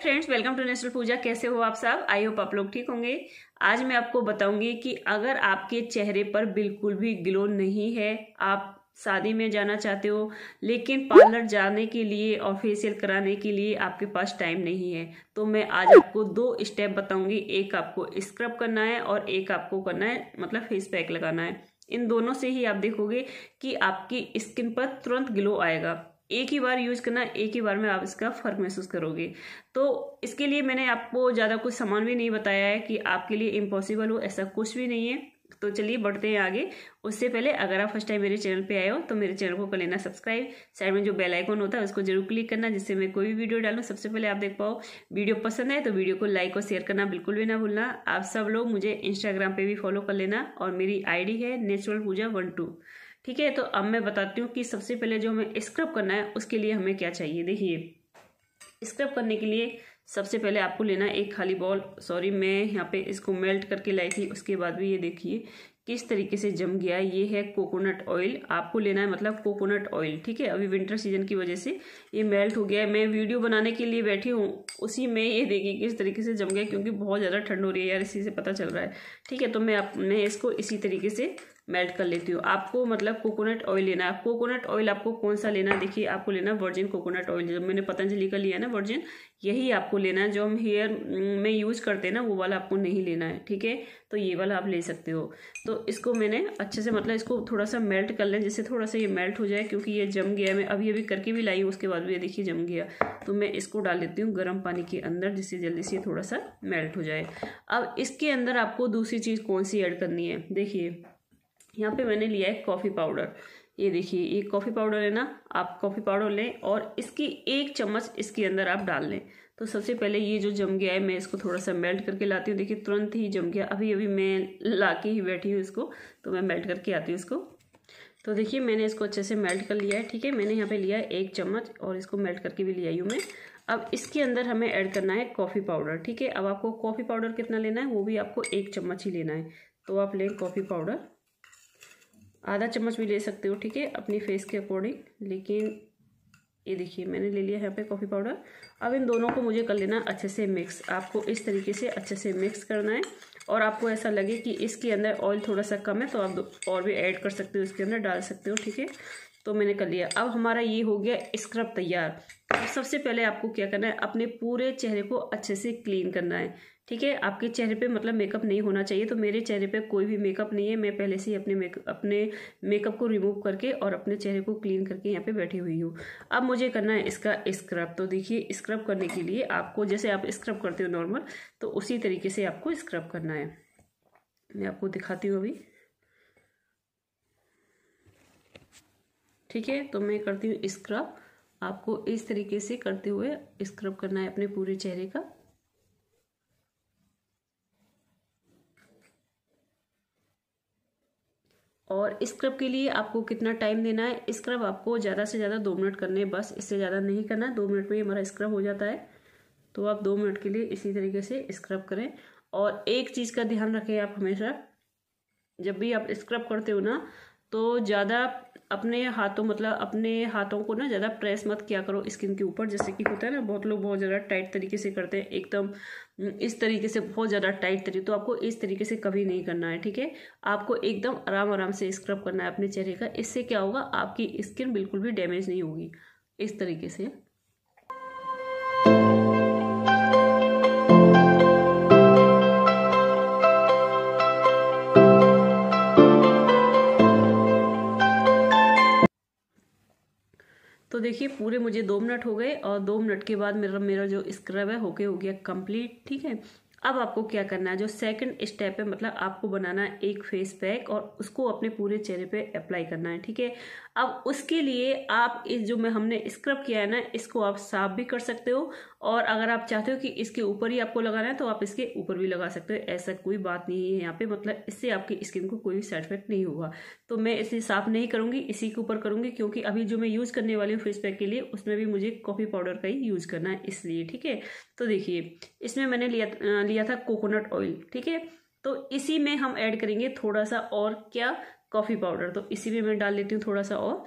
Friends welcome to national Pooja कैसे हो आप सब? आई होप आप लोग ठीक होंगे। आज मैं आपको बताऊँगी कि अगर आपके चेहरे पर बिल्कुल भी ग्लो नहीं है, आप शादी में जाना चाहते हो, लेकिन पार्लर जाने के लिए और फेशियल कराने के लिए आपके पास टाइम नहीं है तो मैं आज आपको दो स्टेप बताऊँगी। एक आपको स्क्रब करना है और एक आपको करना है मतलब फेस पैक लगाना है। इन दोनों से ही आप देखोगे कि आपकी स्किन पर तुरंत ग्लो आएगा। एक ही बार यूज़ करना, एक ही बार में आप इसका फ़र्क महसूस करोगे। तो इसके लिए मैंने आपको ज़्यादा कुछ सामान भी नहीं बताया है कि आपके लिए इम्पॉसिबल हो, ऐसा कुछ भी नहीं है। तो चलिए बढ़ते हैं आगे। उससे पहले अगर आप फ़र्स्ट टाइम मेरे चैनल पे आए हो तो मेरे चैनल को कर लेना सब्सक्राइब साइड में जो बेल आइकन होता है, उसको ज़रूर क्लिक करना, जिससे मैं कोई भी वीडियो डालूँ, सबसे पहले आप देख पाओ वीडियो पसंद है तो वीडियो को लाइक और शेयर करना बिल्कुल भी ना भूलना। आप सब लोग मुझे इंस्टाग्राम पर भी फॉलो कर लेना और मेरी आईडी है नेचुरल पूजा वन टू ठीक है तो अब मैं बताती हूँ कि सबसे पहले जो हमें स्क्रब करना है, उसके लिए हमें क्या चाहिए? देखिए स्क्रब करने के लिए सबसे पहले आपको लेना एक खाली बॉल सॉरी मैं यहाँ पे इसको मेल्ट करके लाई थी, उसके बाद भी ये देखिए किस तरीके से जम गया ये है कोकोनट ऑयल आपको लेना है मतलब कोकोनट ऑयल ठीक है? अभी विंटर सीज़न की वजह से ये मेल्ट हो गया है। मैं वीडियो बनाने के लिए बैठी हूँ, उसी में ये देखिए किस तरीके से जम गया क्योंकि बहुत ज़्यादा ठंड हो रही है यार, इसी से पता चल रहा है। ठीक है तो मैं आप, मैं इसको इसी तरीके से मेल्ट कर लेती हूँ। आपको मतलब कोकोनट ऑयल लेना है। कोकोनट ऑयल आपको कौन सा लेना है? देखिए, आपको लेना वर्जिन कोकोनट ऑयल जो मैंने पतंजलि का लिया ना वर्जिन यही आपको लेना है। जो हम हेयर में यूज़ करते हैं ना, वो वाला आपको नहीं लेना है, ठीक है? तो ये वाला आप ले सकते हो। तो इसको मैंने अच्छे से मतलब इसको थोड़ा सा मेल्ट कर लें, जिससे थोड़ा सा ये मेल्ट हो जाए, क्योंकि ये जम गया मैं अभी अभी करके भी लाई हूँ, उसके बाद भी ये देखिए जम गया। तो मैं इसको डाल लेती हूँ गर्म पानी के अंदर, जिससे जल्दी से थोड़ा सा मेल्ट हो जाए। अब इसके अंदर आपको दूसरी चीज़ कौन सी ऐड करनी है? देखिए यहाँ पे मैंने लिया है कॉफ़ी पाउडर ये देखिए, ये कॉफ़ी पाउडर है ना, आप कॉफ़ी पाउडर लें और इसकी एक चम्मच इसके अंदर आप डाल लें। तो सबसे पहले ये जो जम गया है, मैं इसको थोड़ा सा मेल्ट करके लाती हूँ। देखिए, तुरंत ही जम गया। अभी अभी मैं ला के ही बैठी हूँ इसको तो मैं मेल्ट करके आती हूँ इसको। तो देखिए, मैंने इसको अच्छे से मेल्ट कर लिया है, ठीक है? मैंने यहाँ पे लिया है एक चम्मच और इसको मेल्ट करके भी लिया हूँ मैं। अब इसके अंदर हमें ऐड करना है कॉफ़ी पाउडर ठीक है? अब आपको कॉफ़ी पाउडर कितना लेना है, वो भी आपको एक चम्मच ही लेना है। तो आप लें कॉफ़ी पाउडर आधा चम्मच भी ले सकते हो, ठीक है, अपनी फेस के अकॉर्डिंग लेकिन ये देखिए, मैंने ले लिया यहाँ पे कॉफ़ी पाउडर अब इन दोनों को मुझे कर लेना अच्छे से मिक्स आपको इस तरीके से अच्छे से मिक्स करना है। और आपको ऐसा लगे कि इसके अंदर ऑयल थोड़ा सा कम है तो आप और भी ऐड कर सकते हो, इसके अंदर डाल सकते हो, ठीक है। तो मैंने कर लिया। अब हमारा ये हो गया स्क्रब तैयार। सबसे पहले आपको क्या करना है, अपने पूरे चेहरे को अच्छे से क्लीन करना है। ठीक है? आपके चेहरे पे मतलब मेकअप नहीं होना चाहिए तो मेरे चेहरे पे कोई भी मेकअप नहीं है। मैं पहले से ही अपने मेकअप अपने मेकअप को रिमूव करके और अपने चेहरे को क्लीन करके यहाँ पे बैठी हुई हूँ। अब मुझे करना है इसका स्क्रब तो देखिए स्क्रब करने के लिए आपको, जैसे आप स्क्रब करते हो नॉर्मल तो उसी तरीके से आपको स्क्रब करना है। मैं आपको दिखाती हूँ अभी। ठीक है? तो मैं करती हूँ स्क्रब आपको इस तरीके से करते हुए स्क्रब करना है अपने पूरे चेहरे का। और स्क्रब के लिए आपको कितना टाइम देना है? स्क्रब आपको ज़्यादा से ज़्यादा दो मिनट करने बस इससे ज़्यादा नहीं करना। है दो मिनट में हमारा स्क्रब हो जाता है। तो आप दो मिनट के लिए इसी तरीके से स्क्रब करें। और एक चीज़ का ध्यान रखें आप हमेशा, जब भी आप स्क्रब करते हो ना तो ज़्यादा अपने हाथों मतलब अपने हाथों को ना ज़्यादा प्रेस मत किया करो स्किन के ऊपर। जैसे कि होता है ना, बहुत लोग बहुत ज़्यादा टाइट तरीके से करते हैं, एकदम इस तरीके से बहुत ज़्यादा टाइट तरीके तो आपको इस तरीके से कभी नहीं करना है, ठीक है? आपको एकदम आराम आराम से स्क्रब करना है अपने चेहरे का, इससे क्या होगा, आपकी स्किन बिल्कुल भी डैमेज नहीं होगी, इस तरीके से। देखिए, पूरे मुझे दो मिनट हो गए और दो मिनट के बाद मेरा मेरा जो स्क्रब है होके हो गया कंप्लीट ठीक है? अब आपको क्या करना है? जो सेकंड स्टेप है मतलब आपको बनाना है एक फेस पैक और उसको अपने पूरे चेहरे पे अप्लाई करना है, ठीक है? अब उसके लिए आप इस जो मैं हमने स्क्रब किया है ना, इसको आप साफ़ भी कर सकते हो और अगर आप चाहते हो कि इसके ऊपर ही आपको लगाना है तो आप इसके ऊपर भी लगा सकते हो। ऐसा कोई बात नहीं है यहाँ पे। मतलब इससे आपकी स्किन को कोई भी साइड इफ़ेक्ट नहीं होगा। तो मैं इसे साफ़ नहीं करूँगी, इसी के ऊपर करूँगी, क्योंकि अभी जो मैं यूज़ करने वाली हूँ फेस पैक के लिए, उसमें भी मुझे कॉफ़ी पाउडर का ही यूज़ करना है इसलिए, ठीक है? तो देखिए, इसमें मैंने लिया लिया था कोकोनट ऑयल, ठीक है? तो इसी में हम ऐड करेंगे थोड़ा सा और क्या? Coffee powder. तो इसी में मैं डाल लेती हूँ थोड़ा सा और।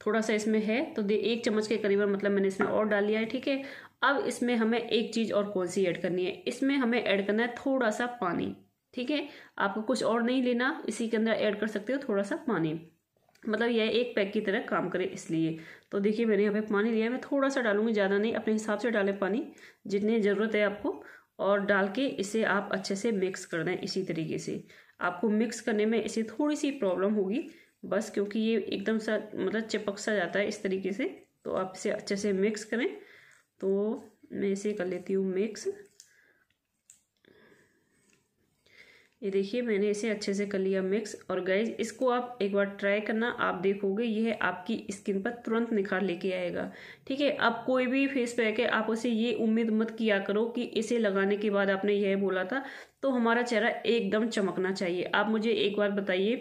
थोड़ा सा इसमें है तो दे, एक चम्मच के करीबन मतलब मैंने इसमें और डाल लिया है, ठीक है? अब इसमें हमें एक चीज़ और कौन सी ऐड करनी है? इसमें हमें ऐड करना है थोड़ा सा पानी, ठीक है? आपको कुछ और नहीं लेना, इसी के अंदर ऐड कर सकते हो थोड़ा सा पानी। मतलब यह एक पैक की तरह काम करे इसलिए। तो देखिए, मैंने यहाँ पे पानी लिया मैं थोड़ा सा डालूँगी, ज़्यादा नहीं, अपने हिसाब से डालें पानी, जितनी ज़रूरत है आपको, और डाल के इसे आप अच्छे से मिक्स कर दें इसी तरीके से। आपको मिक्स करने में इसे थोड़ी सी प्रॉब्लम होगी, बस क्योंकि ये एकदम सा मतलब चिपक सा जाता है इस तरीके से तो आप इसे अच्छे से मिक्स करें तो मैं इसे कर लेती हूँ मिक्स ये देखिए, मैंने इसे अच्छे से कर लिया मिक्स और गाइज़ इसको आप एक बार ट्राई करना, आप देखोगे यह आपकी स्किन पर तुरंत निखार लेके आएगा। ठीक है, अब कोई भी फेस पैक है, आप उसे ये उम्मीद मत किया करो कि इसे लगाने के बाद आपने यह बोला था। तो हमारा चेहरा एकदम चमकना चाहिए। आप मुझे एक बार बताइए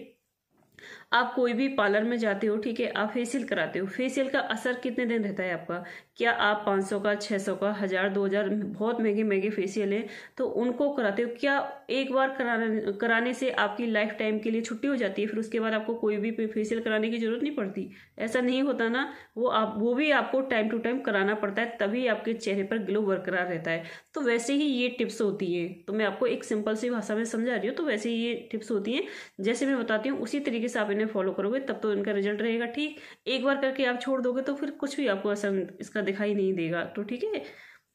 आप कोई भी पार्लर में जाते हो, ठीक है, आप फेशियल कराते हो। फेशियल का असर कितने दिन रहता है आपका? क्या आप 500 का 600 का, हज़ार, दो हज़ार, बहुत महँगे महँगे फेशियल हैं तो उनको कराते हो? क्या एक बार कराने कराने से आपकी लाइफ टाइम के लिए छुट्टी हो जाती है, फिर उसके बाद आपको कोई भी फेशियल कराने की ज़रूरत नहीं पड़ती? ऐसा नहीं होता ना, वो आप, वो भी आपको टाइम टू टाइम कराना पड़ता है, तभी आपके चेहरे पर ग्लो बरकरार रहता है। तो वैसे ही ये टिप्स होती है। तो मैं आपको एक सिंपल सी भाषा में समझा रही हूँ तो वैसे ही ये टिप्स होती हैं। जैसे मैं बताती हूँ, उसी तरीके से आप इन्हें फॉलो करोगे, तब तो इनका रिज़ल्ट रहेगा, ठीक? एक बार करके आप छोड़ दोगे तो फिर कुछ भी आपको असर इसका दिखाई नहीं देगा तो ठीक है?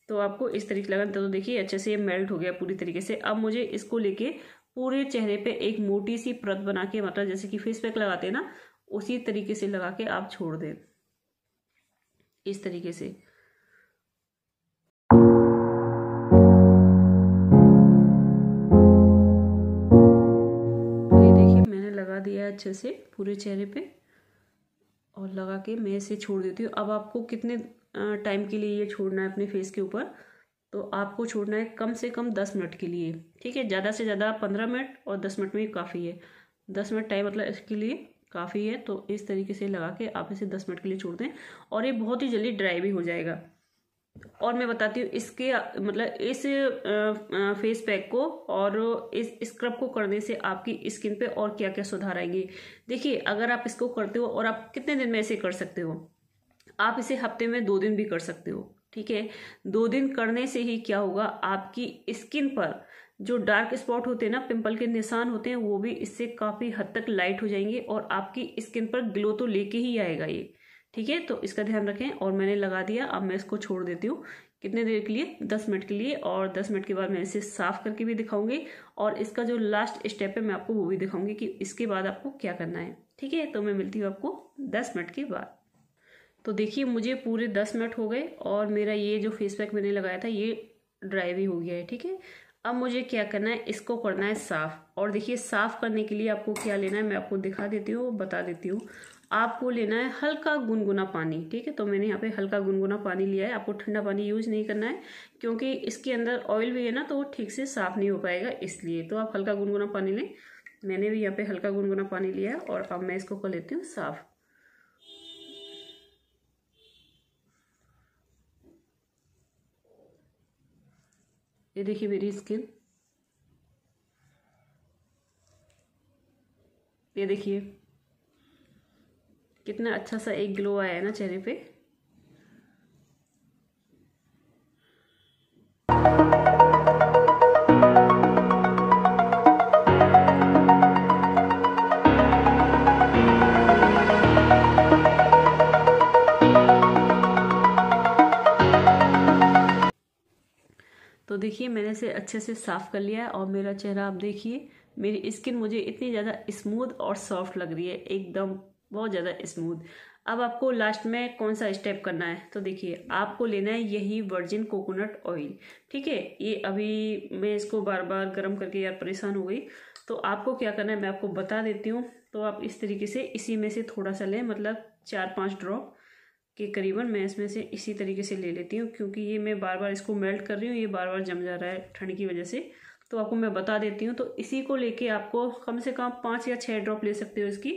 तो आपको इस तरीके लगा तो देखिए, अच्छे से ये मेल्ट हो गया पूरी तरीके से। अब मुझे इसको लेके पूरे चेहरे पे एक मोटी सी परत बना के मतलब जैसे कि फेस पैक लगाते हैं ना, उसी तरीके से लगा के आप छोड़ दें। इस तरीके से। अच्छे से पूरे चेहरे पे और लगा के मैं इसे छोड़ देती हूँ। अब आपको कितने टाइम के लिए ये छोड़ना है अपने फेस के ऊपर? तो आपको छोड़ना है कम से कम दस मिनट के लिए, ठीक है? ज़्यादा से ज़्यादा पंद्रह मिनट और दस मिनट में काफ़ी है। दस मिनट टाइम मतलब इसके लिए काफ़ी है तो इस तरीके से लगा के आप इसे दस मिनट के लिए छोड़ दें और ये बहुत ही जल्दी ड्राई भी हो जाएगा। और मैं बताती हूँ इसके मतलब इस फेस पैक को और इस स्क्रब को करने से आपकी स्किन पे और क्या क्या सुधार आएँगे। देखिए, अगर आप इसको करते हो और आप कितने दिन में इसे कर सकते हो? आप इसे हफ़्ते में दो दिन भी कर सकते हो, ठीक है? दो दिन करने से ही क्या होगा? आपकी स्किन पर जो डार्क स्पॉट होते हैं ना पिंपल के निशान होते हैं, वो भी इससे काफ़ी हद तक लाइट हो जाएँगे और आपकी स्किन पर ग्लो तो लेके ही आएगा ये। ठीक है? तो इसका ध्यान रखें और मैंने लगा दिया। अब मैं इसको छोड़ देती हूँ। कितने देर के लिए? दस मिनट के लिए। और दस मिनट के बाद मैं इसे साफ़ करके भी दिखाऊँगी। और इसका जो लास्ट स्टेप है, मैं आपको वो भी दिखाऊँगी कि इसके बाद आपको क्या करना है। ठीक है? तो मैं मिलती हूँ आपको दस मिनट के बाद। तो देखिए, मुझे पूरे दस मिनट हो गए और मेरा ये जो फेस पैक मैंने लगाया था, ये ड्राई भी हो गया है। ठीक है? अब मुझे क्या करना है? इसको करना है साफ़। और देखिए, साफ़ करने के लिए आपको क्या लेना है, मैं आपको दिखा देती हूँ, बता देती हूँ। आपको लेना है हल्का गुनगुना पानी, ठीक है? तो मैंने यहाँ पे हल्का गुनगुना पानी लिया है। आपको ठंडा पानी यूज़ नहीं करना है, क्योंकि इसके अंदर ऑयल भी है ना तो वो ठीक से साफ़ नहीं हो पाएगा इसलिए। तो आप हल्का गुनगुना पानी लें। मैंने भी यहाँ पे हल्का गुनगुना पानी लिया है और अब मैं इसको कर लेती हूँ साफ़। ये देखिए मेरी स्किन ये देखिए। कितना अच्छा सा एक ग्लो आया है ना चेहरे पे। तो देखिए, मैंने इसे अच्छे से साफ़ कर लिया है और मेरा चेहरा आप देखिए, मेरी स्किन मुझे इतनी ज़्यादा स्मूथ और सॉफ्ट लग रही है, एकदम बहुत ज़्यादा स्मूथ अब आपको लास्ट में कौन सा स्टेप करना है? तो देखिए, आपको लेना है यही वर्जिन कोकोनट ऑयल ठीक है? ये अभी मैं इसको बार बार गर्म करके यार परेशान हो गई। तो आपको क्या करना है, मैं आपको बता देती हूँ। तो आप इस तरीके से इसी में से थोड़ा सा लें मतलब चार पाँच ड्रॉप के करीबन मैं इसमें से इसी तरीके से ले लेती हूँ, क्योंकि ये मैं बार बार इसको मेल्ट कर रही हूँ, ये बार बार जम जा रहा है ठंड की वजह से। तो आपको मैं बता देती हूँ तो इसी को लेके आपको कम से कम पाँच या छः ड्रॉप ले सकते हो इसकी।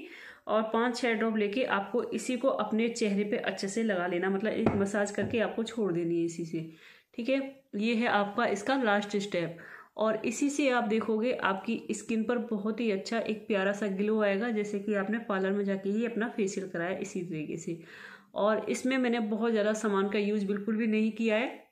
और पाँच छह ड्रॉप लेके आपको इसी को अपने चेहरे पे अच्छे से लगा लेना मतलब एक मसाज करके आपको छोड़ देनी है इसी से। ठीक है? ये है आपका इसका लास्ट स्टेप और इसी से आप देखोगे आपकी स्किन पर बहुत ही अच्छा एक प्यारा सा ग्लो आएगा, जैसे कि आपने पार्लर में जाके ही अपना फेशियल कराया इसी तरीके से। और इसमें मैंने बहुत ज़्यादा सामान का यूज़ बिल्कुल भी नहीं किया है।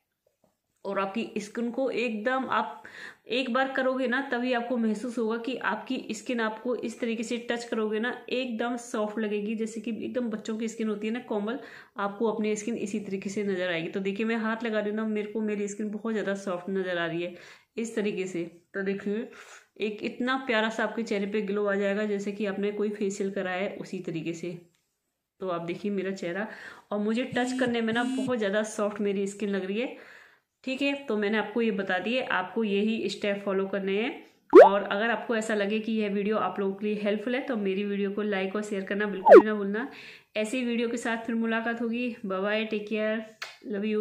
और आपकी स्किन को एकदम आप एक बार करोगे ना, तभी आपको महसूस होगा कि आपकी स्किन आपको इस तरीके से टच करोगे ना, एकदम सॉफ्ट लगेगी, जैसे कि एकदम बच्चों की स्किन होती है ना, कोमल, आपको अपनी स्किन इसी तरीके से नज़र आएगी। तो देखिए, मैं हाथ लगा रही हूँ ना, मेरे को मेरी स्किन बहुत ज़्यादा सॉफ्ट नज़र आ रही है, इस तरीके से। तो देखिए, एक इतना प्यारा सा आपके चेहरे पे ग्लो आ जाएगा, जैसे कि आपने कोई फेशियल कराया है, उसी तरीके से। तो आप देखिए, मेरा चेहरा, और मुझे टच करने में ना, बहुत ज़्यादा सॉफ्ट मेरी स्किन लग रही है। ठीक है? तो मैंने आपको ये बता दिए आपको यही स्टेप फॉलो करने हैं। और अगर आपको ऐसा लगे कि यह वीडियो आप लोगों के लिए हेल्पफुल है तो मेरी वीडियो को लाइक और शेयर करना बिल्कुल भी ना भूलना। ऐसी वीडियो के साथ फिर मुलाकात होगी। Bye take care love you